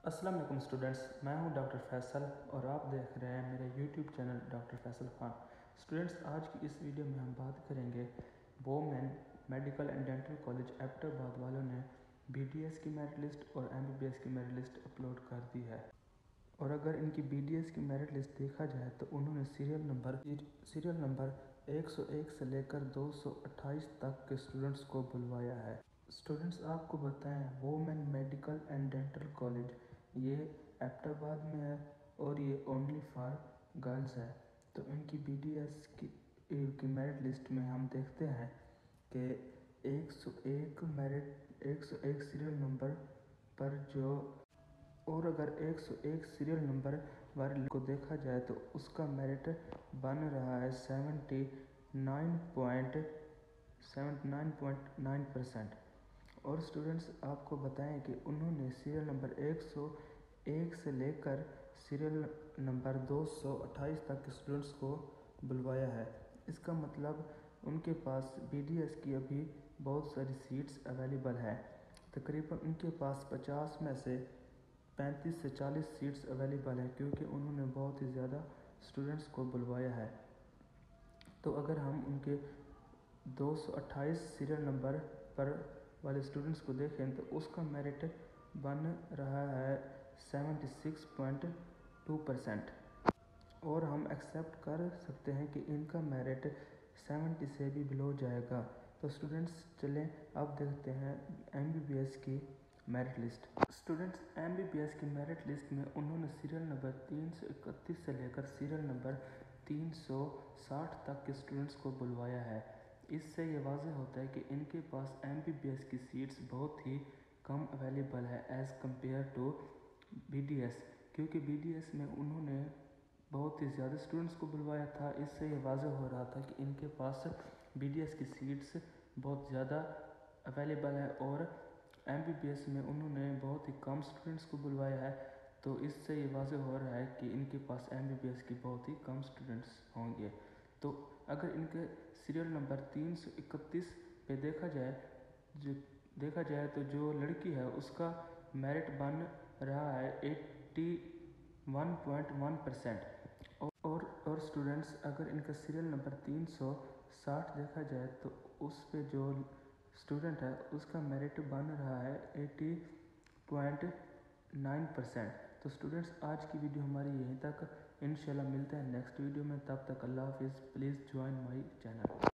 अस्सलाम वालेकुम स्टूडेंट्स मैं हूँ डॉक्टर फैसल और आप देख रहे हैं मेरे YouTube channel doctor Faisal Khan students आज की इस वीडियो में हम बात करेंगे women medical and dental college Abbottabad वालों ने बीडीएस की मेरिट लिस्ट और एमबीबीएस की मेरिट लिस्ट अपलोड कर दी है। और अगर इनकी बीडीएस की मेरिट लिस्ट देखा जाए तो उन्होंने सीरियल नंबर सीरियल नंबर 101 से लेकर 228 तक के स्टूडेंट्स को बुलवाया है। स्टूडेंट्स आपको बताएँ women medical and dental college ये एबटाबाद में है और ये ओनली फॉर गर्ल्स है। तो इनकी बी डी एस की की मेरिट लिस्ट में हम देखते हैं कि 101 मेरिट 101 सीरियल नंबर पर जो, और अगर 101 सीरियल नंबर वाले को देखा जाए तो उसका मेरिट बन रहा है seventy nine point seventy nine point nine percent और स्टूडेंट्स आपको बताएँ कि उन्होंने सीरियल नंबर 101 से लेकर सीरियल नंबर 228 तक स्टूडेंट्स को बुलवाया है। इसका मतलब उनके पास बीडीएस की अभी बहुत सारी सीट्स अवेलेबल हैं। तकरीबन उनके पास 50 में से 35 से 40 सीट्स अवेलेबल हैं क्योंकि उन्होंने बहुत ही ज़्यादा स्टूडेंट्स को बुलवाया है। तो अगर हम उनके 228 सीरियल नंबर पर वाले स्टूडेंट्स को देखें तो उसका मेरिट बन रहा है seventy six point two percent और हम एक्सेप्ट कर सकते हैं कि इनका मेरिट सेवेंटी से भी बिलो जाएगा। तो स्टूडेंट्स चलें, अब देखते हैं एमबीबीएस की मेरिट लिस्ट स्टूडेंट्स एमबीबीएस की मेरिट लिस्ट में उन्होंने सीरियल नंबर तीन सौ इकतीस से लेकर सीरियल नंबर तीन सौ साठ तक के स्टूडेंट्स को बुलवाया है। इससे ये वाज होता है कि इनके पास एमबीबीएस की सीट्स बहुत ही कम अवेलेबल है एज़ कंपेयर टू बीडीएस क्योंकि बीडीएस में उन्होंने बहुत ही ज़्यादा स्टूडेंट्स को बुलवाया था। इससे ये वाज हो रहा था कि इनके पास बीडीएस की सीट्स बहुत ज़्यादा अवेलेबल है और एम बी बी एस में उन्होंने बहुत ही कम स्टूडेंट्स को बुलवाया है। तो इससे ये वाज हो रहा है कि इनके पास एम बी एस की बहुत ही कम स्टूडेंट्स होंगे। तो अगर इनके सीरियल नंबर तीन सौ इकतीस पे देखा जाए, जो देखा जाए तो जो लड़की है, उसका मेरिट बन रहा है eighty one point one percent और और स्टूडेंट्स अगर इनका सीरियल नंबर तीन सौ साठ देखा जाए तो उस पे जो स्टूडेंट है, उसका मेरिट बन रहा है एटी पॉइंट नाइन परसेंट तो स्टूडेंट्स आज की वीडियो हमारी यहीं तक। इंशाल्लाह मिलते हैं नेक्स्ट वीडियो में। तब तक अल्लाह हाफिज़। Please join my channel